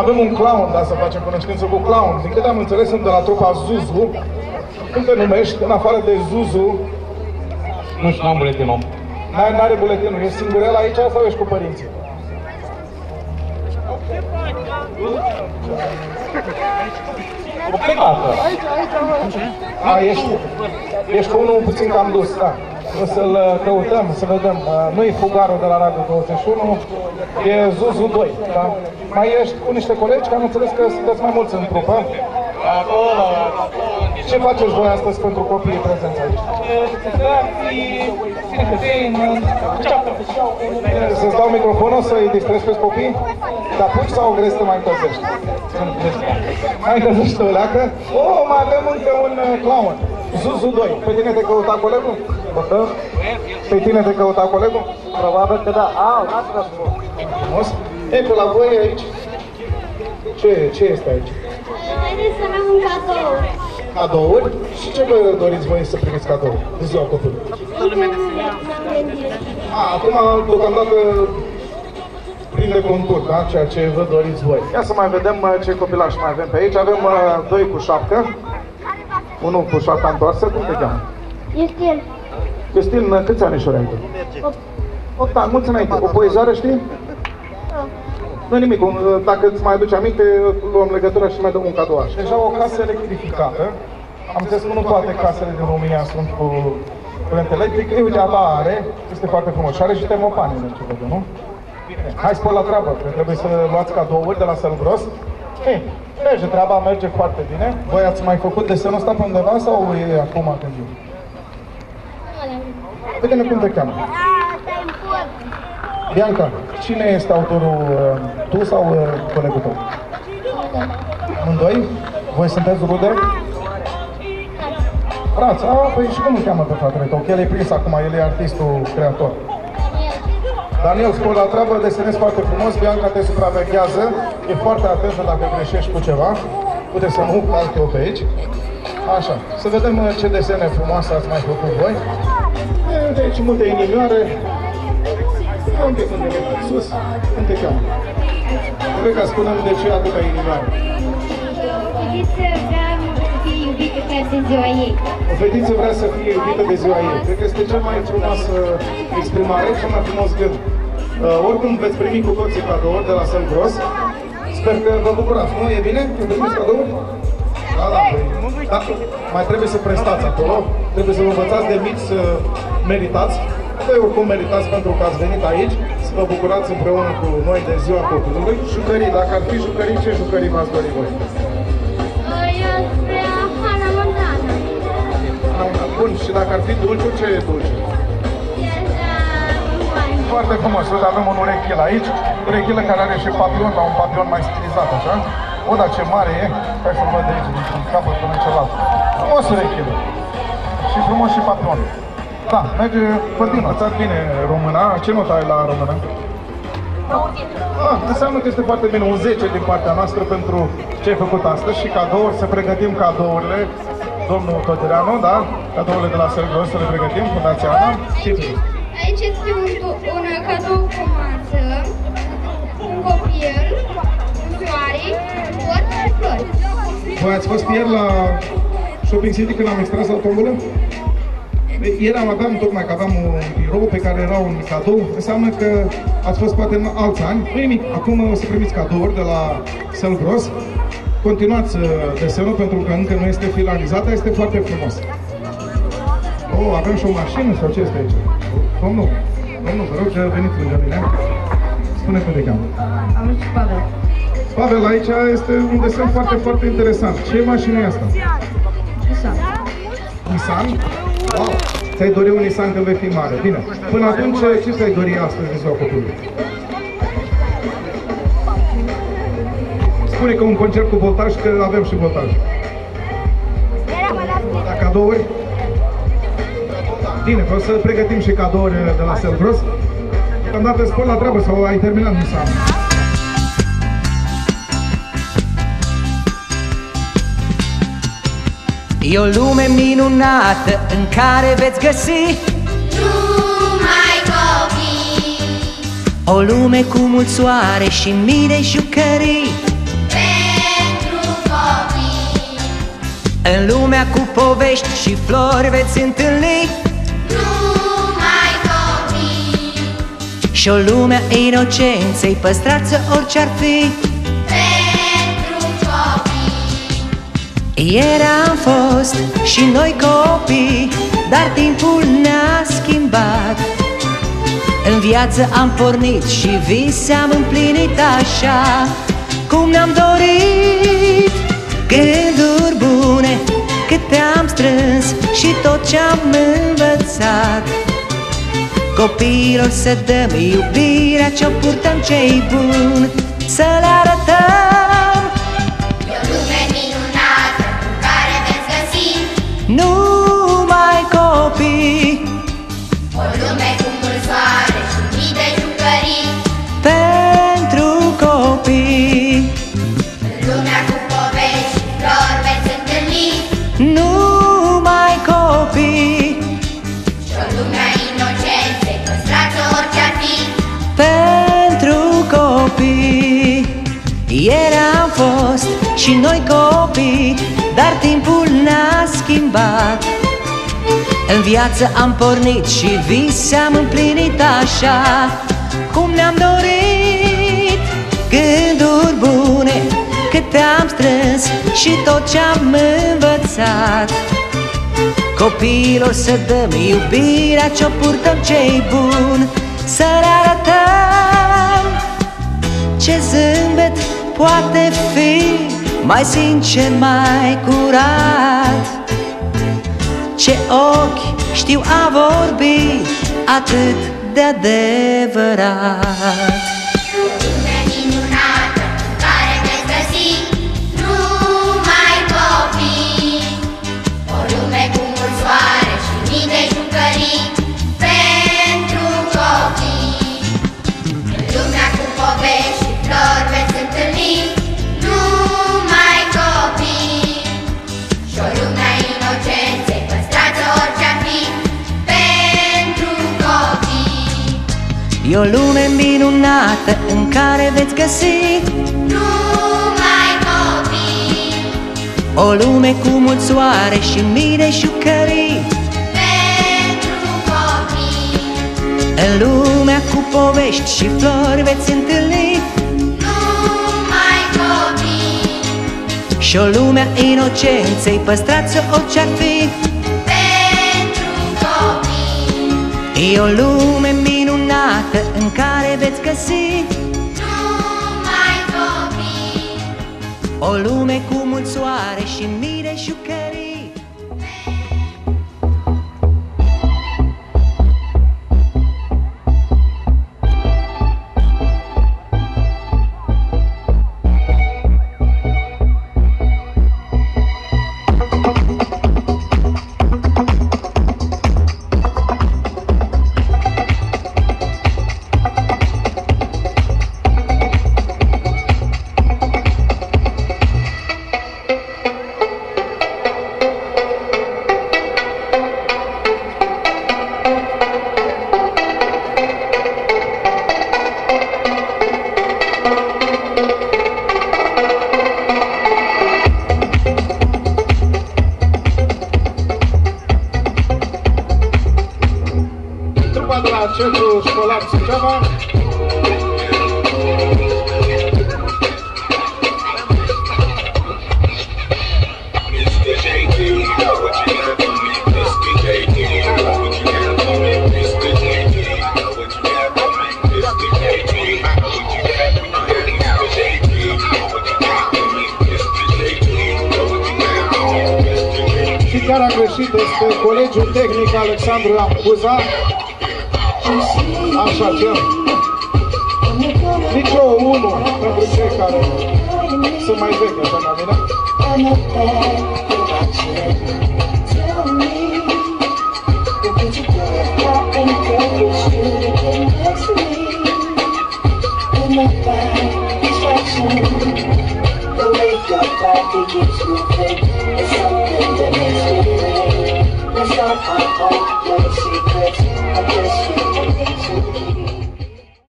avem un clown, da, să facem cunoștință cu clown. Din câte am înțeles, sunt de la trupa Zuzu. Cum te numești, în afară de Zuzu? Nu știu, n-am buletinul. N-ai- N-are buletinul, ești singurel aici sau ești cu părinții? O plecată. A, ești, ești cu unul puțin cam dus, da. O să-l uh, căutăm, să vedem. Uh, Nu e fugarul de la Radio 21, e Zuzu 2, da? Mai ești cu niște colegi, că am înțeles că sunteți mai mulți în trupă. Acolo, Ce faceți voi astăzi pentru copiii prezenți aici? distracții, entertainment, înceapă pe show. Să-ți dau microfonul să-i distrezi pe copii? Te apuci sau vrei să te mai încălzești? Mai încălzești o leacă? Oh, mai avem încă un uh, clown. Zuzu 2. Pe tine te căuta colegul? Da? Pe tine te căuta colegul? Probabil că da. Au, n-ați răspuns. Frumos. Ei, pe la voi aici? Ce, ce este aici? Haideți să avem un cadou. Cadouri? Și ce vă doriți voi să primiți cadou de ziua copilului? Ne-am gândit. A, acum, deocamdată, prinde contur, da? Ceea ce vă doriți voi. Ia să mai vedem uh, ce copilași mai avem pe aici. Avem uh, doi cu șapcă. Unul cu șapca întoarsă. Cum te cheamă? Este el. Cristin, uh, câți anișori ai tu? 8 ani, mulți înainte. O poezioară știi? Nu nimic, un- dacă îți mai aduce aminte, luăm legătura și mai dăm un cadou așa. Deja o casă electrificată. Am înțeles că nu toate casele din România sunt cu curent electric. Ei, uite, a ta are, este foarte frumos. Și are și termopanele, ce văd, nu? Bine, hai spor la treabă, că trebuie să luați cadouri de la Sălgros. Ei, merge, treaba merge foarte bine. Voi ați mai făcut desenul ăsta pe undeva sau e acum când e? Vedem cum te cheamă. Bianca, cine este autorul? uh, Tu sau uh, colegul tău? Amândoi? Voi sunteți rude? Frați, a, păi și cum îl cheamă pe fratele tău? Că el e prins acum, el e artistul creator. Daniel, spui la treabă, desenezi foarte frumos, Bianca te supraveghează, e foarte atentă dacă greșești cu ceva, puteți să nu calte o pe aici. Așa, să vedem uh, ce desene frumoase ați mai făcut voi. E, De aici multe inimioare, Ia un pic unde e, sus, cum te cheamă? Cred că spunem de ce atâta inimioare. Fetiță vrea să fie iubită chiar de ziua ei. O fetiță vrea să fie iubită de ziua ei. Cred că este cea mai frumoasă exprimare, cel mai frumos gând. Uh, oricum veți primi cu toții cadouri de la Sălgros. Sper că vă bucurați, nu? E bine? Când primiți cadouri? Da, da, păi, da, mai trebuie să prestați acolo, trebuie să vă învățați de mici să meritați. Voi oricum meritați pentru că ați venit aici să vă bucurați împreună cu noi de ziua copilului. Jucării, dacă ar fi jucării, ce jucării v-ați dori voi? Eu vrea Hana Montana. Bun, și dacă ar fi dulciu, ce e dulciu? Foarte frumos. Uite, avem un urechil aici. Urechilă care are și papion, dar un papion mai stilizat, așa. O, dar ce mare e. Hai să-l văd de aici, dintr-un capăt până în celălalt. Frumos urechilă. Și frumos și papion. Da, merge, continuă. Ți bine româna. Ce notă ai la română? Ah, înseamnă că este foarte bine, un 10 din partea noastră pentru ce ai făcut astăzi și cadouri, să pregătim cadourile. Domnul Todereanu, da? Cadourile de la Sărgros să le pregătim, Fundația Ana. Cifre. Aici este un, Voi ați fost ieri la Shopping City când am extras la tombolă? Ieri am aveam tocmai că aveam un birou pe care era un cadou, înseamnă că ați fost poate în alți ani, nu nimic, acum o să primiți cadouri de la Selgros. Continuați uh, desenul pentru că încă nu este finalizat, este foarte frumos. Oh, avem și o mașină sau ce este aici? Domnul, domnul, vă rog că veniți lângă mine. Spune cum te cheamă. Am și Pavel. Pavel, aici este un desen foarte, foarte interesant. Ce mașină e asta? Nissan. Nissan? Wow! Ți-ai dori un Nissan când vei fi mare. Bine. Până atunci, ce ți-ai dori astăzi în ziua copilului? Spune că un concert cu voltaj, că avem și voltaj. La cadouri? Bine, vreau să pregătim și cadouri de la Selgros. Am dat spor la treabă sau ai terminat Nissan? E o lume minunată în care veți găsi Numai copii. O lume cu mult soare și mii de jucării. Pentru copii. În lumea cu povești și flori veți întâlni. Numai copii. Și o lume inocenței păstrați orice ar fi. Ieri am fost și noi copii Dar timpul ne-a schimbat. În viață am pornit și vise am împlinit așa Cum ne-am dorit. Gânduri bune câte am strâns Și tot ce-am învățat. Copiilor să dăm iubirea ce-o purtăm cei buni Să le arătăm numai copii. O lume cu mult soare și mii de jucării. Pentru copii. În lumea cu povești și flori veți întâlni. Numai copii. Și o lume a inocenței păstrați orice ar fi. Pentru copii. Ieri am fost și noi copii Dar timpul ne-a schimbat. În viață am pornit și vise am împlinit așa. Cum ne-am dorit Gânduri bune câte am strâns Și tot ce-am învățat. Copiilor să dăm iubirea ce-o purtăm cei buni Să le arătăm ce zâmbet poate fi Mai sincer, mai curat. Ce ochi știu a vorbi atât de adevărat E o lume minunată în care veți găsi Numai copii. O lume cu mult soare și mii de jucării. Pentru copii. În lumea cu povești și flori veți întâlni. Numai copii. Și o lume a inocenței păstrați orice ar fi. Pentru copii. E o lume minunată în care veți găsi Numai copii. O lume cu mult soare și mii de jucării Care a greșit este Colegiul Tehnic Alexandru Ampuza. Așa ce? Nici o 1 pentru cei care sunt mai vechi, așa ca mine. Gets you I guess, I.